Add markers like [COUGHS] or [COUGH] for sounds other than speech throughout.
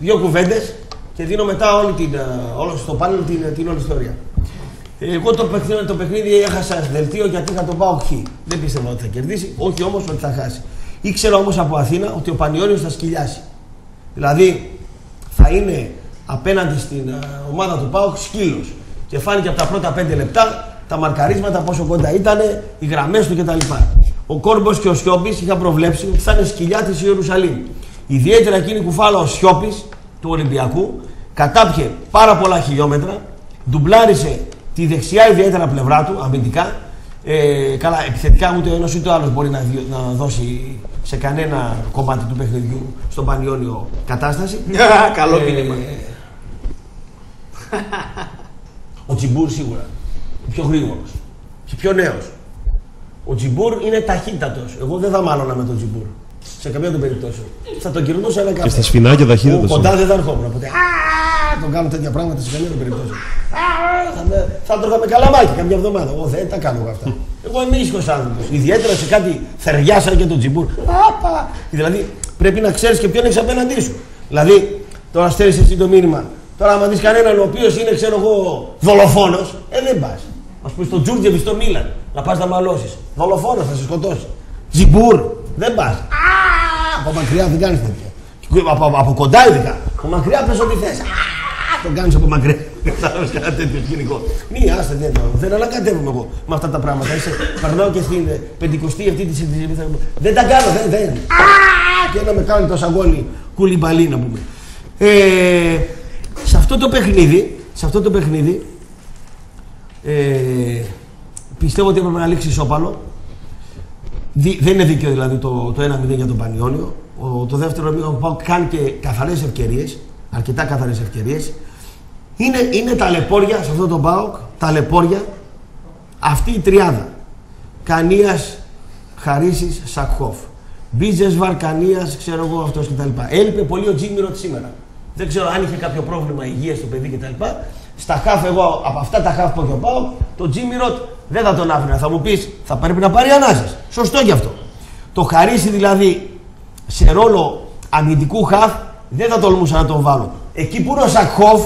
δύο κουβέντες και δίνω μετά όλη την, ε, όλο στο πάνελ την, την όλη ιστορία. Εγώ το παιχνίδι, το παιχνίδι έχασα δελτίο γιατί είχα τον πάω χ. Δεν πίστευα ότι θα κερδίσει, όχι όμως ότι θα χάσει. Ήξερα όμως από Αθήνα ότι ο Πανιόνιος θα σκυλιάσει. Δηλαδή θα είναι απέναντι στην ε, ομάδα του Πάουκ σκύλος. Και φάνηκε από τα πρώτα πέντε λεπτά τα μαρκαρίσματα πόσο κοντά ήταν, οι γραμμές του κτλ. Ο Κόρμπος και ο Σιώπης είχαν προβλέψει ότι θα είναι σκυλιά της Ιερουσαλήμ. Ιδιαίτερα εκείνη κουφάλα ο Σιώπης του Ολυμπιακού κατάπιε πάρα πολλά χιλιόμετρα, ντουμπλάρισε τη δεξιά ιδιαίτερα πλευρά του αμυντικά. Ε, καλά, επιθετικά ούτε ο ένας ούτε ο άλλος μπορεί να, να δώσει σε κανένα κομμάτι του παιχνιδιού στον Πανιόνιο κατάσταση. [LAUGHS] Καλό ε, μήνυμα. [LAUGHS] ο Τσιμπούρ σίγουρα. Πιο γρήγορος. Και πιο νέος. Ο Τσιμπούρ είναι ταχύτατος. Εγώ δεν θα μάλωνα με τον Τσιμπούρ. Σε καμία των περιπτώσεων. Θα τον κυρνούσα ένα καφέ. Και στα σφινάκια ταχύτατο. Κοντά δεν θα ερχόμουν. Οπότε τον κάνω τέτοια πράγματα σε καμία των περιπτώσεων. Θα, με, θα τρώγαμε καλαμάκι καμιά εβδομάδα. Εγώ δεν τα κάνω αυτά. Εγώ είμαι ήσυχος άνθρωπος. Ιδιαίτερα σε κάτι θεριά σαν και τον Τσιμπούρ. Άπα. Δηλαδή πρέπει να ξέρεις και ποιον έχεις απέναντί σου. Δηλαδή τώρα στέλνεις εσύ το μήνυμα. Τώρα, άμα δεις κανέναν ο οποίος είναι, ξέρω εγώ, δολοφόνος, ε, δεν πας. Α πούμε στο Τζούρτζεβι στο Μίλαν να πας να μαλώσεις. Δολοφόνος θα σε σκοτώσει. Τζιμπούρ, δεν πας. Από μακριά δεν κάνεις τέτοια. Από, από, από κοντά ειδικά. Από μακριά πες ό,τι θες. Το κάνεις από μακριά. Κατάλαβες κάτι τέτοιο σκηνικό. Μη, άστε, δεν, δεν ανακατεύομαι εγώ με αυτά τα πράγματα. Είσαι, περνάω και στην πεντηκοστή αυτή τη Δεν τα κάνω, δεν. δεν. Και να με κάνει το σαγόνι κουλιμπαλί να πούμε. Ε, σε αυτό το παιχνίδι, σε αυτό το παιχνίδι ε, πιστεύω ότι έπρεπε να λήξει ισόπαλο. Δεν είναι δίκαιο δηλαδή το, το 1-0 για τον Πανιόνιο. Ο, το δεύτερο μήνα που κάνει και καθαρές ευκαιρίες, αρκετά καθαρές ευκαιρίες. Είναι, είναι ταλαιπώρια σε αυτό το ΠΑΟΚ, ταλαιπώρια αυτή η τριάδα. Κανίας, Χαρίσης, Σακχόφ. Μπίζεσβαρ, Κανίας, ξέρω εγώ αυτός κτλ. Έλειπε πολύ ο Τζίμιροτ σήμερα. Δεν ξέρω αν είχε κάποιο πρόβλημα υγείας στο παιδί κτλ. Στα χάφ, εγώ από αυτά τα χάφ που έχω πάω, το Τζίμιροτ δεν θα τον άφηνα. Θα μου πεις, θα πρέπει να πάρει ανάσες. Σωστό γι' αυτό. Το χαρίσει δηλαδή σε ρόλο αμυντικού χαφ δεν θα τολμούσα να τον βάλω. Εκεί που είναι ο Σακχόφ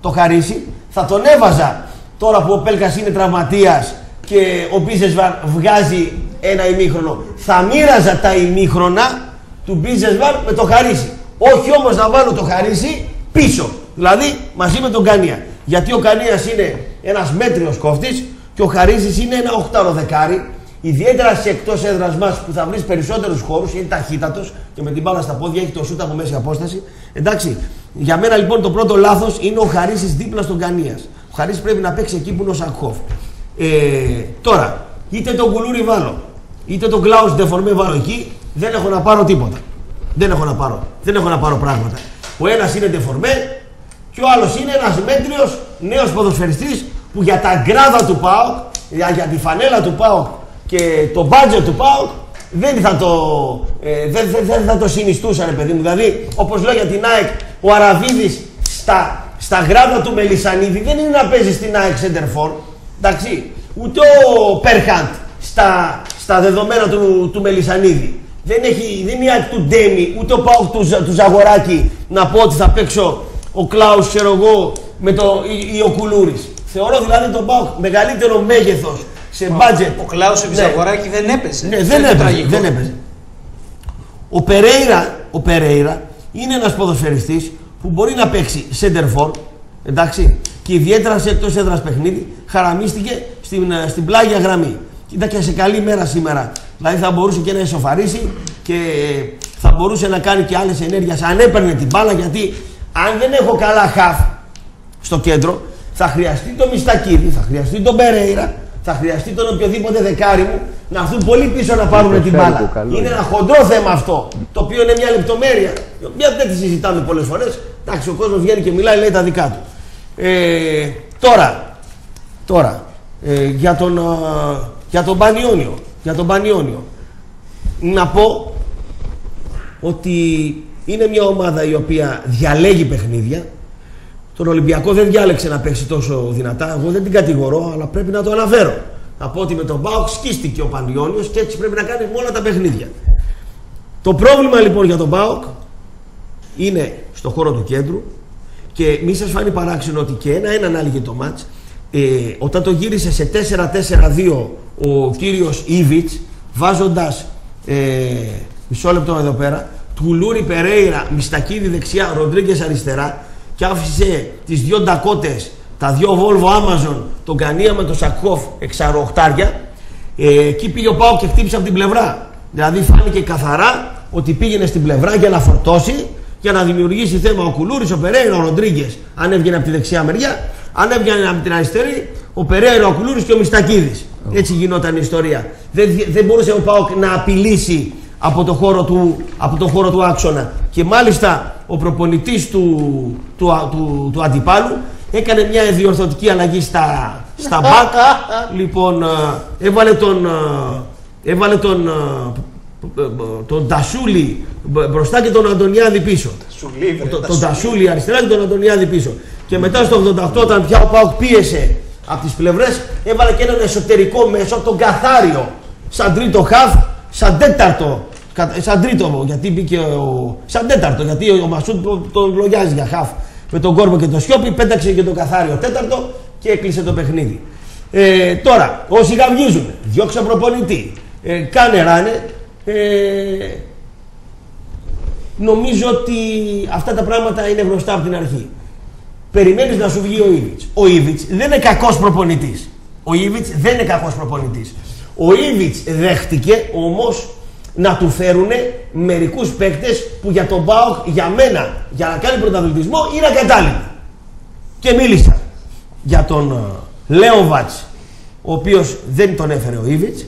το χαρίσει, θα τον έβαζα τώρα που ο Πέλκας είναι τραυματίας και ο Μπίζεσβαρ βγάζει ένα ημίχρονο. Θα μοίραζα τα ημίχρονα του Μπίζεσβαρ με το χαρίσει. Όχι όμως να βάλω το χαρίσι πίσω. Δηλαδή μαζί με τον Κανία. Γιατί ο Κανίας είναι ένας μέτριος κόφτης και ο Χαρίζης είναι ένα οχτάρο δεκάρι. Ιδιαίτερα σε εκτός έδρας μας που θα βρεις περισσότερους χώρους, είναι ταχύτατος και με την μπάλα στα πόδια έχει το σούτα από μέση απόσταση. Εντάξει, για μένα λοιπόν το πρώτο λάθος είναι ο Χαρίζης δίπλα στον Κανίας. Ο Χαρίζης πρέπει να παίξει εκεί που είναι ο Σακχόφ. Ε, τώρα, είτε τον Κουλούρι βάλω, είτε τον Κλάους Ντεφορμέ βάλω εκεί, δεν έχω να πάρω τίποτα. Δεν έχω να πάρω. Δεν έχω να πάρω πράγματα. Ο ένας είναι ντεφορμέ και ο άλλος είναι ένας μέτριος νέος ποδοσφαιριστής που για τα γκράδα του ΠΑΟΚ, για, για τη φανέλα του ΠΑΟΚ και το μπάτζετ του ΠΑΟΚ δεν θα το, ε, δεν, δεν, δεν θα το συνιστούσαν, παιδί μου. Δηλαδή, όπως λέω για την ΑΕΚ, ο Αραβίδης στα, στα γράδα του Μελισανίδη δεν είναι να παίζει στην ΑΕΚ Center Εντάξει. Ούτε ο Πέρχαντ στα, στα δεδομένα του, του Μελισανίδη. Δεν, έχει, δεν είναι η του Ντέμι, ούτε ο Πάοκ του, του Ζαγοράκη να πω ότι θα παίξω ο Κλάους, ξέρω εγώ, με το, ή, ή ο Κουλούρης. Θεωρώ δηλαδή τον Πάοκ μεγαλύτερο μέγεθος σε budget. Ο Κλάους επί ναι. Ζαγοράκη δεν έπαιζε. Ναι, δεν, έπαιζε, δεν έπαιζε. Ο Περέιρα, ο Περέιρα είναι ένας ποδοσφαιριστής που μπορεί να παίξει center for, εντάξει, και ιδιαίτερα σε εκτός έδρας παιχνίδι, χαραμίστηκε στην, στην πλάγια γραμμή. Ήταν και σε καλή μέρα σήμερα Δηλαδή θα μπορούσε και να ισοφαρίσει και θα μπορούσε να κάνει και άλλες ενέργειες αν έπαιρνε την μπάλα. Γιατί αν δεν έχω καλά χαφ στο κέντρο, θα χρειαστεί το Μιστακίδη, θα χρειαστεί τον Περέιρα, θα χρειαστεί τον οποιοδήποτε δεκάρι μου να έρθουν πολύ πίσω να πάρουν την μπάλα. είναι ένα χοντρό θέμα αυτό, το οποίο είναι μια λεπτομέρεια, η οποία δεν τη συζητάμε πολλές φορές. Εντάξει, ο κόσμος βγαίνει και μιλάει, λέει τα δικά του. Ε, τώρα, τώρα ε, για, τον, για τον Πανιόνιο για τον Πανιόνιο. Να πω ότι είναι μια ομάδα η οποία διαλέγει παιχνίδια. Τον Ολυμπιακό δεν διάλεξε να παίξει τόσο δυνατά. Εγώ δεν την κατηγορώ, αλλά πρέπει να το αναφέρω. Να πω ότι με τον Μπάουκ σκίστηκε ο Πανιόνιος και έτσι πρέπει να κάνει με όλα τα παιχνίδια. Το πρόβλημα λοιπόν για τον Μπάουκ είναι στο χώρο του κέντρου και μη σας φάνει παράξενο ότι και ένα έναν άλλη το μάτς ε, όταν το γύρισε σε 4-4-2 ο κύριος Ήβιτς βάζοντας ε, μισό λεπτό εδώ πέρα Τουλούρι Περέιρα, Μιστακίδη δεξιά, Ροντρίγκες αριστερά και άφησε τις δυο ντακότες, τα δυο Volvo Amazon, τον Κανία με το Σακόφ εξαροχτάρια. Ε, εκεί πήγε ο Πάο και χτύπησε από την πλευρά. Δηλαδή φάνηκε καθαρά ότι πήγαινε στην πλευρά για να φορτώσει, για να δημιουργήσει θέμα ο Κουλούρης, ο Περέιρα, ο Ροντρίγκες, αν έβγαινε από τη δεξιά μεριά. Αν έβγαινε από την αριστερή, ο Περέιρα, ο Κουλούρης και ο Μιστακίδης. Έτσι γινόταν η ιστορία. Δεν, δεν μπορούσε ο Πάοκ να απειλήσει από το χώρο του, από το χώρο του άξονα. Και μάλιστα ο προπονητής του, του, του, του, αντιπάλου έκανε μια διορθωτική αλλαγή στα, στα μπακ. [LAUGHS] λοιπόν, ε, έβαλε τον, ε, έβαλε τον, ε, τον Τασούλη μπροστά και τον Αντωνιάδη πίσω. το, τον Τασούλη αριστερά και τον Αντωνιάδη πίσω. Και μετά στο 88 όταν πια ο Πάουκ πίεσε από τις πλευρές έβαλε και έναν εσωτερικό μέσο, τον Καθάριο, σαν τρίτο χαφ σαν τέταρτο. Σαν τρίτο, γιατί μπήκε ο. Σαν τέταρτο, γιατί ο Μασούτ τον λογιάζει για χαφ. Με τον κόρπο και το σιόπι, πέταξε και το καθάριο τέταρτο και έκλεισε το παιχνίδι. Ε, τώρα, όσοι γαυγίζουν, διώξε προπονητή, ε, κάνε ράνε. Ε, νομίζω ότι αυτά τα πράγματα είναι γνωστά από την αρχή. Περιμένεις να σου βγει ο Ήβιτς. Ο Ήβιτς δεν είναι κακός προπονητής. Ο Ήβιτς δεν είναι κακός προπονητής. Ο Ήβιτς δέχτηκε όμως να του φέρουν μερικούς παίκτες που για τον ΠΑΟΚ, για μένα, για να κάνει πρωταθλητισμό είναι ακατάλληλοι. Και μίλησα για τον ε, Λέοβατς, ο οποίος δεν τον έφερε ο Ήβιτς.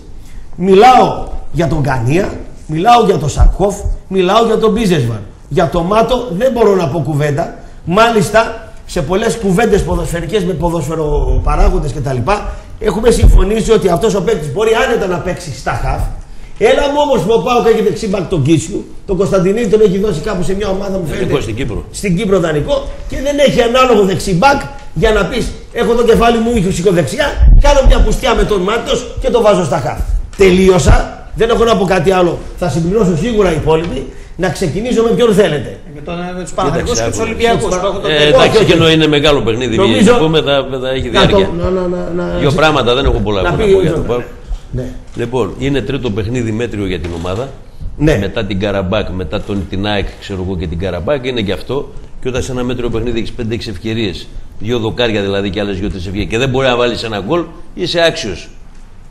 Μιλάω για τον Κανία, μιλάω για τον Σακόφ, μιλάω για τον Μπίζεσβαρ. Για τον Μάτο δεν μπορώ να πω κουβέντα. Μάλιστα σε πολλές κουβέντες ποδοσφαιρικές με ποδοσφαιροπαράγοντες κτλ. Έχουμε συμφωνήσει ότι αυτός ο παίκτης μπορεί άνετα να παίξει στα χαφ. Έλα μου όμως που ο Πάοκ έχει δεξί μπακ τον Κίσιου. Τον Κωνσταντινίδη τον έχει δώσει κάπου σε μια ομάδα μου φαίνεται. στην Κύπρο. Στην Κύπρο δανεικό και δεν έχει ανάλογο δεξί μπακ για να πεις: Έχω το κεφάλι μου ήχος δεξιά, κάνω μια πουστιά με τον Μάρτο και το βάζω στα χαφ. Τελείωσα. Δεν έχω να πω κάτι άλλο. Θα συμπληρώσω σίγουρα οι υπόλοιποι να ξεκινήσω με ποιον θέλετε. Με, τον, με τους Παναγικού και τους Ολυμπιακούς. Ε, εντάξει, και ενώ είναι μεγάλο παιχνίδι, νομίζω, να πούμε, θα, θα έχει διάρκεια. Να, να, να, να, Δύο πράγματα δεν έχω πολλά να, πω για το ναι. Λοιπόν, είναι τρίτο παιχνίδι μέτριο για την ομάδα. Ναι. Μετά την Καραμπάκ, μετά τον, την ΑΕΚ, ξέρω εγώ και την Καραμπάκ, είναι και αυτό. Και όταν σε ένα μέτριο παιχνίδι έχεις 5-6 ευκαιρίες, δύο δοκάρια δηλαδή και άλλες δύο-τρει ευκαιρίες και δεν μπορεί να βάλεις ένα γκολ, είσαι άξιος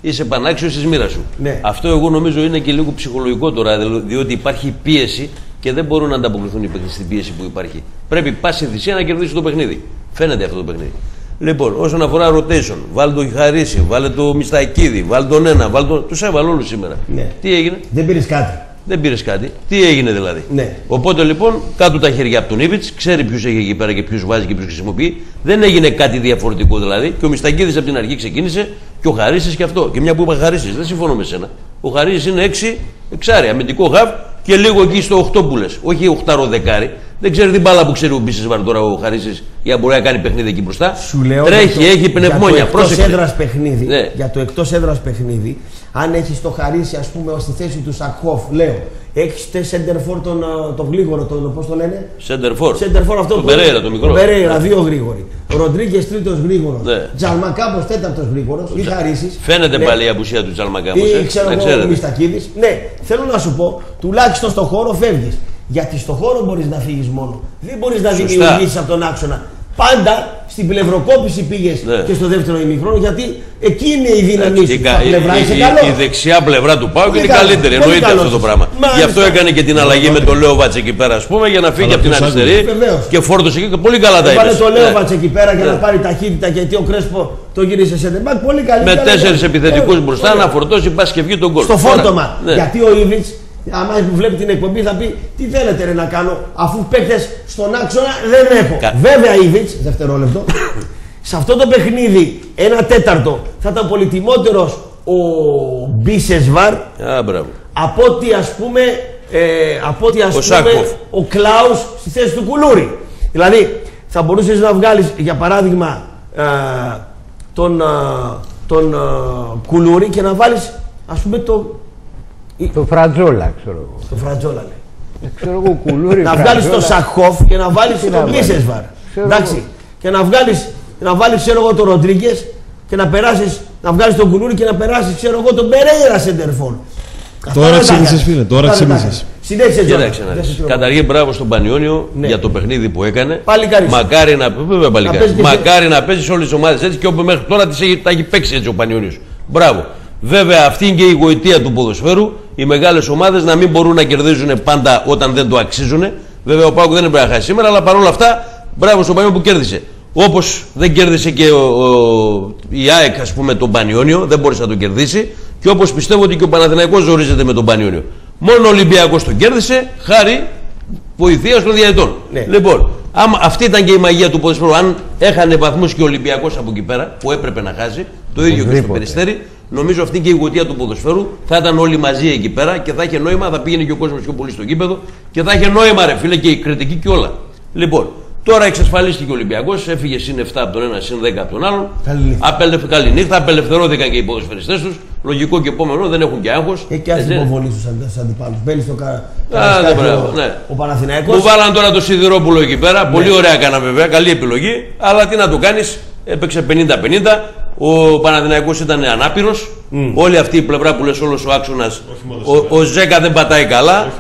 είσαι πανάξιος της μοίρας σου. Ναι. Αυτό εγώ νομίζω είναι και λίγο ψυχολογικό τώρα, διότι υπάρχει πίεση και δεν μπορούν να ανταποκριθούν οι παίκτες στην πίεση που υπάρχει. Πρέπει πάση θυσία να κερδίσει το παιχνίδι. Φαίνεται αυτό το παιχνίδι. Λοιπόν, όσον αφορά rotation, βάλει το Χαρίση, βάλε το Μιστακίδη, βάλε τον ένα, βάλε τον. Τους έβαλε όλους σήμερα. Ναι. Τι έγινε; Δεν πήρες κάτι. Δεν πήρες κάτι. Τι έγινε δηλαδή; Ναι. Οπότε λοιπόν κάτω τα χέρια από τον Ήβιτ, ξέρει ποιους έχει εκεί πέρα και ποιους βάζει και ποιους χρησιμοποιεί. Δεν έγινε κάτι διαφορετικό δηλαδή. Και ο Μισταγκίδη από την αρχή ξεκίνησε και ο Χαρίσης και αυτό. Και μια που είπα Χαρίσης, δεν συμφωνώ με σένα. Ο Χαρίσης είναι 6 εξάρι, αμυντικό χαβ και λίγο εκεί στο 8 που λες. Όχι 8 δεκάρι. Δεν ξέρει την μπάλα που ξέρει ο Μπίση τώρα ο Χαρίσης για να μπορεί να κάνει παιχνίδι εκεί μπροστά. Σου λέω Τρέχει, το, έχει πνευμόνια. Για το εκτός έδρας παιχνίδι, ναι. για το εκτός έδρας παιχνίδι, αν έχεις το Χαρίση, ας πούμε, στη θέση του Σακχόφ, λέω, έχεις τε Σέντερφορ τον, τον γρήγορο, τον, πώς το λένε; Σέντερφορ. Σέντερφορ αυτό. Τον Περέιρα, τον μικρό. Περέιρα, δύο γρήγοροι. Ροντρίγκες τρίτος γρήγορος. Ναι. Τζαλμακάμπος τέταρτος γρήγορος. Ή Χαρίσης. Φαίνεται ναι. πάλι η απουσία του Τζαλμακάμπος. Ή ε. ξέρω εγώ ο Μιστακίδης. Ναι, θέλω να σου πω, τουλάχιστον στο χώρο φεύγεις. Γιατί στο χώρο μπορείς να φύγεις μόνο. Δεν μπορείς να δημιουργήσει από τον άξονα. Πάντα στην πλευροκόπηση πήγες ναι. και στο δεύτερο ημιχρόνο γιατί εκεί είναι η δύναμή σου. Η, πλευρά, η, η, η, δεξιά πλευρά του Πάου είναι η καλύτερη. Εννοείται αυτό το πράγμα. Γι' αυτό έκανε και την αλλαγή με τον Λέο εκεί πέρα, ας πούμε, για να φύγει από την αριστερή και φόρτωσε εκεί και πολύ καλά τα είπε. Βάλε τον Λέο εκεί πέρα για να ναι. πάρει ταχύτητα γιατί ο Κρέσπο το γύρισε σε τεμπάκ. Πολύ καλή. Με τέσσερις επιθετικούς μπροστά να φορτώσει πας και βγει τον κόλπο. Στο φόρτωμα. Ναι. Γιατί ο Ιβιτς άμα βλέπει την εκπομπή θα πει τι θέλετε ρε, να κάνω αφού παίκτες στον άξονα δεν έχω. Κα... Βέβαια Ιβιτς, δευτερόλεπτο, σε αυτό το παιχνίδι ένα τέταρτο θα ήταν πολυτιμότερος ο Μπίσεσβαρ από ότι ας πούμε ε, από ότι ας ο πούμε ο Κλάους στη θέση του Κουλούρη. Δηλαδή θα μπορούσες να βγάλεις για παράδειγμα ε, τον, ε, τον ε, Κουλούρη και να βάλεις ας πούμε το το φρατζόλα, ξέρω εγώ. Το φρατζόλα, ναι. Ξέρω εγώ, κουλούρι. να βγάλεις φραζόλα. το Σακχόφ και να βάλεις Τι τον να βάλεις. Μπίσεσβαρ. Ξέρω Εντάξει. εγώ. Και να βγάλεις να βάλεις, ξέρω εγώ, τον Ροντρίγκες και να περάσεις, να βγάλεις τον Κουλούρι και να περάσεις, ξέρω εγώ, τον Περέιρα Σεντερφόρ. Τώρα Αυτά δεν τα ξύπνησες, έκανε. φίλε, τώρα Αυτά δεν τα ξύπνησες. έκανε. Συνέχισε Τζόρνταν. Κοίταξε να Δεν δεις. σε τρώω. Καταρχήν μπράβο στον Πανιόνιο Ναι. για το παιχνίδι που έκανε. Παλικάρι. Μακάρι να, βέβαια, παλικάρι. παίζεις και σε- Μακάρι να παίζεις σε όλες τις ομάδες έτσι και όπου μέχρι τώρα τις έχει, τα έχει παίξει έτσι ο Πανιόνιος. Μπράβο. Βέβαια, αυτή είναι και η γοητεία του ποδοσφαίρου. Οι μεγάλες ομάδες να μην μπορούν να κερδίζουν πάντα όταν δεν το αξίζουν. Βέβαια, ο Πάουκ δεν έπρεπε να χάσει σήμερα, αλλά παρόλα αυτά, μπράβο στον Πανιόνιο που κέρδισε. Όπως δεν κέρδισε και ο, ο- η ΑΕΚ, ας πούμε, τον Πανιόνιο, δεν μπόρεσε να τον κερδίσει. Και όπως πιστεύω ότι και ο Παναθηναϊκός ζορίζεται με τον Πανιόνιο. Μόνο ο Ολυμπιακός τον κέρδισε, χάρη βοηθείας των διαετών. Ναι. Λοιπόν, άμα, αυτή ήταν και η μαγεία του ποδοσφαίρου. Αν έχανε βαθμούς και ο Ολυμπιακός από εκεί πέρα, που έπρεπε να χάσει, το ίδιο και στο Οπωσδήποτε. περιστέρι, νομίζω αυτή και η γοητεία του ποδοσφαίρου θα ήταν όλοι μαζί εκεί πέρα και θα είχε νόημα, θα πήγαινε και ο κόσμος πιο πολύ στο γήπεδο και θα είχε νόημα, ρε φίλε, και η κριτική και όλα. Λοιπόν, τώρα εξασφαλίστηκε ο Ολυμπιακός, έφυγε συν 7 από τον ένα, συν 10 από τον άλλον. Καλή νύχτα. Απελευ... Καλή νύχτα, απελευθερώθηκαν και οι ποδοσφαιριστές τους. Λογικό και επόμενο, δεν έχουν και άγχος. Έχει και αυτή υποβολή στους αντιπάλους. Μπαίνει στο κα... δεν Καρασκάκι μπράβο, ο, ναι. ο Παναθηναϊκός. Μου βάλαν τώρα το Σιδηρόπουλο εκεί πέρα. Πολύ ωραία έκανα βέβαια. Καλή επιλογή. Αλλά τι να το κάνεις. Έπαιξε 50-50. Ο Παναθηναϊκός ήταν ανάπηρος. Όλη αυτή η πλευρά που λες όλος ο άξονας. Ο, ο Ζέκα δεν πατάει καλά.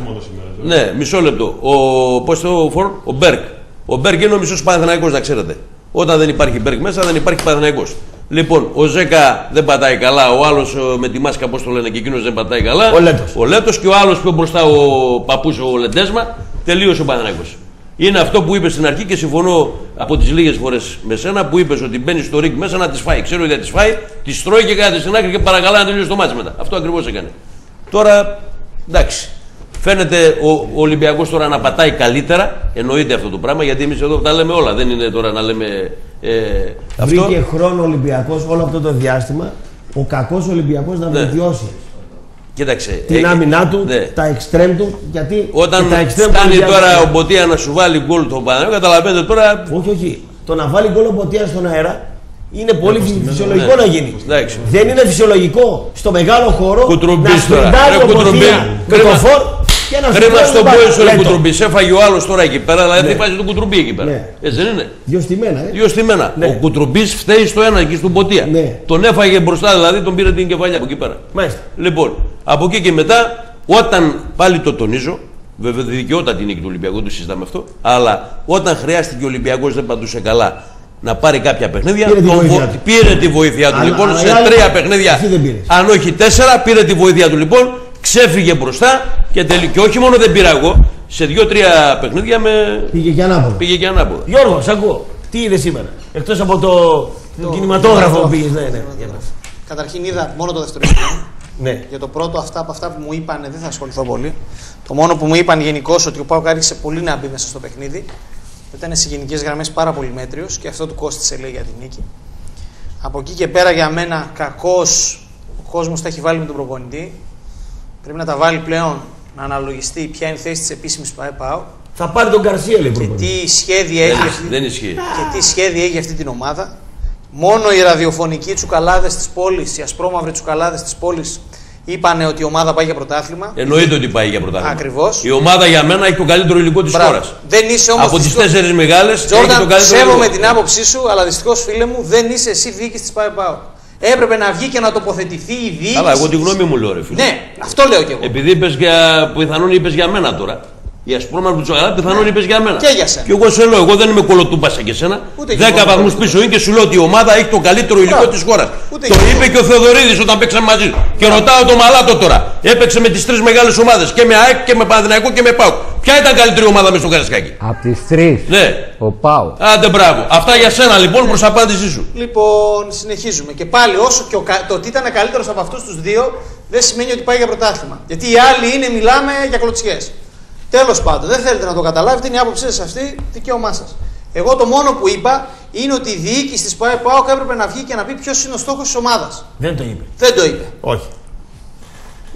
Ναι, μισό λεπτό. Ο, πώς το φορ, ο Μπεργκ. Ο Μπεργκ είναι ο μισός Παναθηναϊκός, να ξέρετε. Όταν δεν υπάρχει Μπεργκ μέσα, δεν υπάρχει Παναθηναϊκός. Λοιπόν, ο Ζέκα δεν πατάει καλά. Ο άλλος με τη μάσκα, πώς το λένε, και εκείνος δεν πατάει καλά. Ο Λέτος. Ο Λέτος και ο άλλος πιο μπροστά ο παππούς ο Λεντέσμα. Τελείωσε ο Παναθηναϊκός. Είναι αυτό που είπες στην αρχή και συμφωνώ από τις λίγες φορές με σένα που είπες ότι μπαίνεις στο ρίγκ μέσα να τις φάει. Ξέρω ότι θα τις φάει, τις τρώει και κάτι στην άκρη και παρακαλά να τελειώσει το μάτι μετά. Αυτό ακριβώς έκανε. Τώρα εντάξει. Φαίνεται ο, ο Ολυμπιακός τώρα να πατάει καλύτερα. Εννοείται αυτό το πράγμα γιατί εμείς εδώ τα λέμε όλα. Δεν είναι τώρα να λέμε ε, αυτό. Βρήκε χρόνο Ολυμπιακός όλο αυτό το διάστημα ο κακός Ολυμπιακός να Ναι. Βελτιώσει Κοίταξε. την έχει- άμυνά του, ναι. τα εξτρέμ του. Γιατί Όταν και τα εξτρέμ του φτάνει Ολυμπιακού- τώρα ο Μποτίας να σου βάλει γκολ το Παναγιώτο, καταλαβαίνετε τώρα. Όχι, όχι. Το να βάλει γκολ ο Μποτίας στον αέρα είναι πολύ φυσιολογικό ναι. να γίνει. Εντάξει. Δεν είναι φυσιολογικό στο μεγάλο χώρο Κουτρουμπής να τώρα. σπριντάρει Ρε ο κουτρουμπί. Μποτία με Κρίμα. το φόρ και να σου Χρήμα βγάλει στον τον πόη σου μπάλα. ρε Λέτο. κουτρουμπί. Σε έφαγε ο άλλος τώρα εκεί πέρα, δηλαδή Ναι. τι βάζει τον κουτρουμπί εκεί πέρα. Ναι. Έτσι δεν είναι. Δυο στημένα, ε. Δύο στημένα. Ναι. Ο κουτρουμπί φταίει στο ένα εκεί στον Ποτία. Ναι. Τον έφαγε μπροστά, δηλαδή τον πήρε την κεφαλιά από εκεί πέρα. Μάλιστα. Λοιπόν, από εκεί και μετά, όταν πάλι το τονίζω, βέβαια δικαιότατη νίκη του Ολυμπιακού, το συζητάμε αυτό, αλλά όταν χρειάστηκε ο Ολυμπιακός δεν παντούσε καλά να πάρει κάποια παιχνίδια, Πήρε τη τον βοήθεια βο- του. πήρε τη βοήθεια του. Αλλά- λοιπόν, αλλά σε οι άλλοι- τρία παιχνίδια, εσύ δεν πήρες. αν όχι τέσσερα, πήρε τη βοήθεια του λοιπόν, ξέφυγε μπροστά και, τελει... και όχι μόνο δεν πήρα εγώ, σε δύο-τρία παιχνίδια με... Πήγε και ανάποδα. πήγε και ανάποδα. Γιώργο, σ' ακούω. Τι είδες σήμερα. Εκτός από το, το κινηματόγραφο που πήγες. Ναι, ναι. Για πες. Καταρχήν είδα μόνο το δεύτερο ημίχρονο. [COUGHS] ναι. Για το πρώτο, αυτά από αυτά που μου είπαν δεν θα ασχοληθώ πολύ. Το μόνο που μου είπαν γενικώς ότι ο Πάουκ άρχισε πολύ να μπει μέσα στο παιχνίδι. Ήταν σε γενικές γραμμές πάρα πολύ μέτριος και αυτό του κόστησε λέει για την νίκη. Από εκεί και πέρα για μένα κακό ο κόσμος τα έχει βάλει με τον προπονητή. Πρέπει να τα βάλει πλέον να αναλογιστεί ποια είναι η θέση της επίσημης ΠΑΕ Θα πάρει τον Καρσία, λέει και προπονητής. τι σχέδια έχει Δεν, αυτή, δεν ισχύει. και τι σχέδια έχει αυτή την ομάδα. Μόνο οι ραδιοφωνικοί τσουκαλάδες της πόλης, οι ασπρόμαυροι τσουκαλάδες της πόλης, είπαν ότι η ομάδα πάει για πρωτάθλημα. Εννοείται ότι πάει για πρωτάθλημα. Ακριβώς. Η ομάδα για μένα έχει το καλύτερο υλικό της Μπράβο. χώρας. Δεν είσαι όμως. Από τις τέσσερις μεγάλες έχει το Τζόρνταν, καλύτερο σέβομαι υλικό. την άποψή σου, αλλά δυστυχώς φίλε μου δεν είσαι εσύ διοίκηση της ΠΑΕΠΑΟ. Έπρεπε να βγει και να τοποθετηθεί η διοίκηση. Αλλά εγώ τη γνώμη μου λέω, ρε φίλε. Ναι, αυτό λέω κι εγώ. Επειδή είπες για. πιθανόν είπες για μένα τώρα. Η ασπρόμα του Τσογαλά πιθανόν είπες για μένα. Και για σένα. Και εγώ σε λέω, εγώ δεν είμαι κολοτούμπας σαν και σένα. Ούτε και Δέκα εγώ βαθμούς κολοτούμπας. πίσω είναι και σου λέω ότι η ομάδα έχει το καλύτερο υλικό Μπράβο. της χώρας. Ούτε Το και εγώ. είπε και ο Θεοδωρίδης όταν παίξαμε μαζί. Και ρωτάω το Μαλάτο τώρα. Έπαιξε με τις τρεις μεγάλες ομάδες. Και με ΑΕΚ και με Παναδημαϊκό και με ΠΑΟΚ. Ποια ήταν καλύτερη ομάδα μες στο Καρασκάκι. Από τις τρεις. Ναι. Ο Πάου. Άντε μπράβο. Αυτά για σένα λοιπόν προς απάντησή σου. Λοιπόν, συνεχίζουμε. Και πάλι, όσο και ο, κα- το ότι ήταν καλύτερος από αυτούς τους δύο, δεν σημαίνει ότι πάει για πρωτάθλημα. Γιατί οι άλλοι είναι, μιλάμε για κλωτσιές. Τέλος πάντων, δεν θέλετε να το καταλάβετε, είναι η άποψή σας αυτή, δικαίωμά σας. Εγώ το μόνο που είπα είναι ότι η διοίκηση της ΠΑΕΠΑΟΚ έπρεπε να βγει και να πει ποιος είναι ο στόχος της ομάδας. Δεν το είπε. Δεν το είπε. Όχι.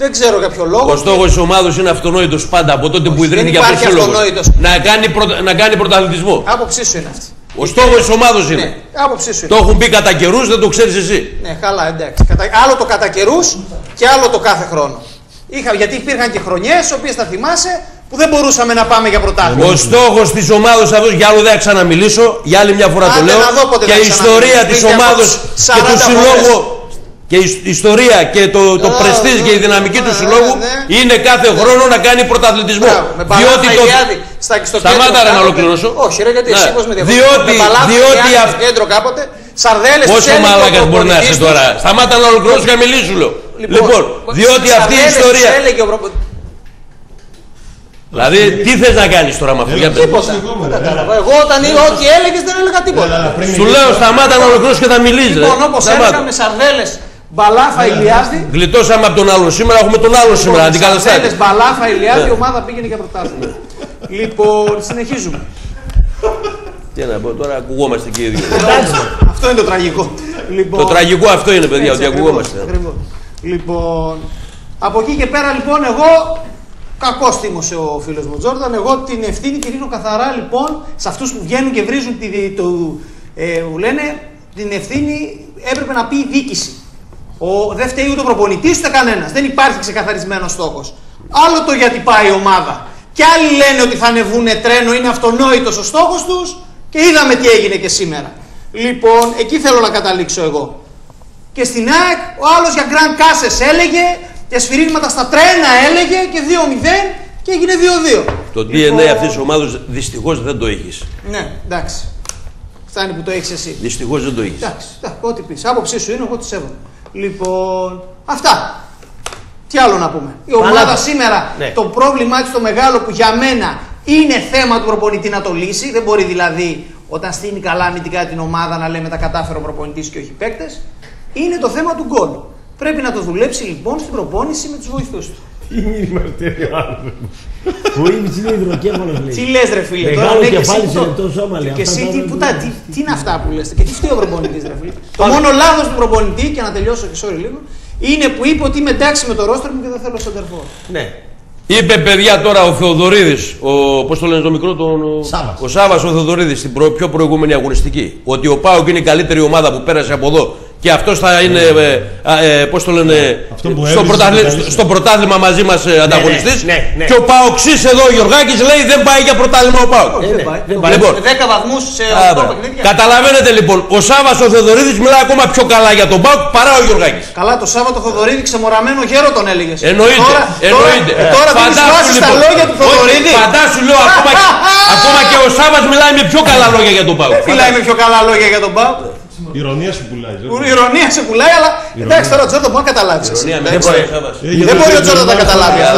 Δεν ξέρω για ποιο λόγο. Ο στόχος της ομάδας είναι αυτονόητος πάντα από τότε που Όχι, ιδρύθηκε δεν αυτό υπάρχει ο λόγος. αυτονόητος. Να κάνει, πρωτα- να κάνει πρωταθλητισμό. Άποψή σου είναι αυτή. Ο στόχος της ομάδας είναι. Ναι, άποψή σου Το είναι. έχουν πει κατά καιρούς, δεν το ξέρεις εσύ. Ναι, καλά, εντάξει. Κατα... Άλλο το κατά καιρούς και άλλο το κάθε χρόνο. Είχα, γιατί υπήρχαν και χρονιές, τι οποίες θα θυμάσαι, που δεν μπορούσαμε να πάμε για πρωτάθλημα. Ο στόχος της ομάδας αυτό, για άλλο δεν θα ξαναμιλήσω, για άλλη μια φορά το Άντε λέω. να δω πότε Και θα η ιστορία ξαναμιλήσω. της Πριν και ομάδας από και του 40 συλλόγου. Φορές. Και η η ιστορία και το, το Α, πρεστίζ ναι, και η δυναμική του ναι, συλλόγου ναι. είναι κάθε χρόνο να κάνει πρωταθλητισμό. Μπράβο, Με Διότι Παλάθα το. Ηλιάδη στα, στο Σταμάτα, κέντρο ρε, να κάποτε. ολοκληρώσω. Όχι, ρε, γιατί Ναι. εσύ πώς με διακόπτεις. Διότι- Με Παλάθα διότι Ηλιάδη αυ- στο κέντρο κάποτε, Σαρδέλες τους Πόσο έλεγε ο μάλακας μπορεί να προπονητής είσαι τους. τώρα. Σταμάτα να ολοκληρώσω και να μιλήσω, λέω. Λοιπόν, διότι αυτή η Σαρδέλες τους ιστορία. έλεγε ο προπο- Δηλαδή, τι θες να κάνεις τώρα με αυτό, για πες. Τίποτα. Δεν κατάλαβα. Εγώ όταν είδα ό,τι έλεγες δεν έλεγα τίποτα. Σου λέω, σταμάτα να ολοκληρώσω και θα μιλήσεις. Λοιπόν, όπως έλεγα με Σαρδέλες, Μπαλάφα, Ηλιάδη. Γλιτώσαμε από τον άλλο σήμερα, έχουμε τον άλλο σήμερα. Αντικαταστάτη. Σαρδέλες, Μπαλάφα, Ηλιάδη, Ναι. η ομάδα πήγαινε για πρωτάθλημα. Λοιπόν, συνεχίζουμε. Τι να πω τώρα, ακουγόμαστε και οι δύο. Αυτό είναι το τραγικό. Λοιπόν, Το τραγικό αυτό είναι, παιδιά, ότι Έτσι, ακουγόμαστε. ακριβώς, ακριβώς. Λοιπόν, από εκεί και πέρα λοιπόν εγώ, κακός θύμωσε ο φίλος μου Τζόρνταν, εγώ την ευθύνη τη ρίχνω καθαρά λοιπόν σε αυτούς που βγαίνουν και βρίζουν τη, το, ε, που λένε την ευθύνη έπρεπε να πει η διοίκηση. Ο, δεν φταίει ούτε ο προπονητής ούτε κανένας. Δεν υπάρχει ξεκαθαρισμένος στόχος. Άλλο το γιατί πάει η ομάδα. Και άλλοι λένε ότι θα ανεβούν τρένο, είναι αυτονόητος ο στόχος τους και είδαμε τι έγινε και σήμερα. Λοιπόν, εκεί θέλω να καταλήξω εγώ. Και στην ΑΕΚ ο άλλος για Grand Casses έλεγε και σφυρίγματα στα τρένα έλεγε και 2-0 και έγινε 2-2. Το DNA Λοιπόν, αυτής της ομάδας δυστυχώς δεν το έχεις. Ναι, εντάξει. Φτάνει που το έχεις εσύ. Δυστυχώς δεν το έχεις. Εντάξει, εντάξει, ό,τι πεις. Άποψή σου είναι, εγώ τη σέβομαι. Λοιπόν, αυτά. Τι άλλο να πούμε; Η ομάδα σήμερα, Ναι. το πρόβλημά της το μεγάλο που για μένα είναι θέμα του προπονητή να το λύσει. Δεν μπορεί δηλαδή όταν στείνει καλά αμυντικά την ομάδα να λέμε τα κατάφερε ο προπονητής και όχι οι παίκτες. Είναι το θέμα του γκολ. Πρέπει να το δουλέψει λοιπόν στην προπόνηση με τους βοηθούς του. Τι μήνυμα στέλνει ο άνθρωπος. Ο Ήβιτς είναι υδροκέφαλος λέει. Τι λες ρε φίλε, Μεγάλο τώρα λέει και κεφάλι εσύ σε που το- λεπτό σώμα, λέει. Και Αυτά εσύ τώρα τι, δεν που μπορείς. τα, τι, τι είναι αυτά που λες και τι φταίει ο προπονητής ρε φίλε; Το μόνο λάθος του προπονητή, και να τελειώσω και sorry λίγο, είναι που είπε ότι είμαι εντάξει με το ρόστερ μου και δεν θέλω σεντερφόρ. Ναι. Είπε παιδιά τώρα ο Θεοδωρίδης, ο, πώς το λένε το μικρό, τον, ο Σάβας. ο Σάβας ο Θεοδωρίδης στην προ- πιο προηγούμενη αγωνιστική. Ότι ο Πάοκ είναι η καλύτερη ομάδα που πέρασε από εδώ και αυτός θα είναι, ε, ε, πώς το λένε, Αυτό που στο, έβριζε πρωτάθλη- το καλύτερο. στο πρωτάθλημα μαζί μας ε, ανταγωνιστής. ναι, ναι. Και ο Πάοξή εδώ, ο Γιωργάκης, λέει δεν πάει για πρωτάθλημα ο Πάοκ. Όχι, ναι, δεν πάει. δεν Το πάει. Λοιπόν. με 10 βαθμούς σε Α, 8 μπράβο. παιχνίδια. Καταλαβαίνετε λοιπόν, ο Σάβα ο Θεοδωρίδη μιλάει ακόμα πιο καλά για τον Πάοκ παρά ο Γιωργάκης. Καλά, το Σάββατο Θοδωρίδη ξεμοραμένο γέρο τον έλεγε. Εννοείται. Τώρα, εννοείται. τώρα, τώρα δίνεις Φαντάσου, βάση στα λοιπόν. λόγια του Θοδωρίδη. Όχι, Φαντάσου λέω ακόμα, και- ακόμα και ο Σάβα μιλάει με πιο καλά λόγια για τον Πάοκ. Μιλάει με πιο καλά λόγια για τον Πάο. Ηρωνία σου πουλάει. Ζόρτα. Η ηρωνία σε πουλάει, αλλά εντάξει τώρα ο Τζόρνταν μπορεί να καταλάβει. Ηρωνία, Δεν μην μπορεί. πάει, Σάβας. Ε, για Δεν να μπορεί ο δεις Τζόρνταν να τα την ομάδα, καταλάβει αυτά.